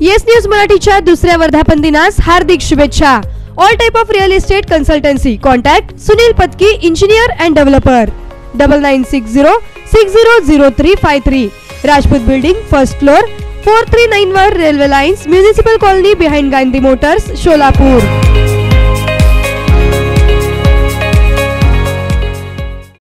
Yes news मराठीच्या दुसऱ्या वर्धापन दिनास हार्दिक शुभेच्छा. All type of real estate consultancy contact Sunil Patki engineer and developer double nine six zero six zero zero three five three Rajput building first floor four three nine वर railway lines municipal colony behind Gandhi motors Solapur